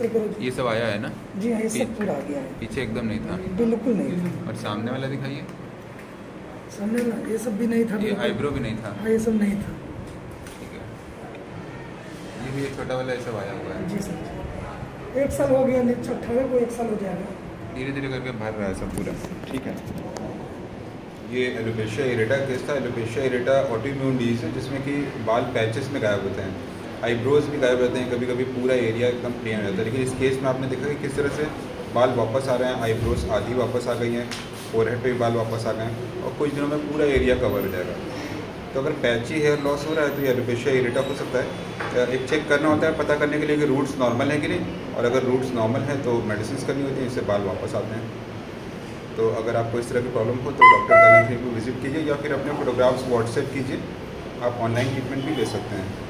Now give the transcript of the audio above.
ये सब आया है ना? जी हाँ ये सब पूरा आ गया है। पीछे एकदम नहीं था। बिल्कुल नहीं था। और सामने वाला दिखाइए। सामने ना ये सब भी नहीं था ये आईब्रो भी नहीं था। हाँ ये सब नहीं था। ठीक है। ये भी छोटा वाला ये सब आया हुआ है। जी सर। एक साल हो गया नहीं अट्ठारह को एक साल हो जाएगा। धीरे धीरे करके भर रहा है सब पूरा। ठीक है। ये एलोपेशिया इरेटा केस था एलोपेशिया इरेटा ऑटोइम्यून डिज़ीज़ है जिसमें कि बाल पैचेस में गायब होते हैं। आईब्रोज भी गायब रहते हैं कभी कभी पूरा एरिया एकदम प्लेन जाता है। लेकिन इस केस में आपने देखा कि किस तरह से बाल वापस आ रहे हैं आईब्रोज आधी वापस आ गई हैं फोरहेड पे भी बाल वापस आ गए हैं, और कुछ दिनों में पूरा एरिया कवर हो जाएगा। तो अगर पैची हेयर लॉस हो रहा है तो ये एलोपेशिया इरेटा हो सकता है। एक चेक करना होता है, पता करने के लिए कि रूट्स नॉर्मल है कि नहीं, और अगर रूट्स नॉर्मल है तो मेडिसिन करनी होती है, इससे बाल वापस आते हैं। तो अगर आपको इस तरह की प्रॉब्लम हो तो डॉक्टर तैलन को विज़िट कीजिए, या फिर अपने फोटोग्राफ्स व्हाट्सएप कीजिए। आप ऑनलाइन ट्रीटमेंट भी ले सकते हैं।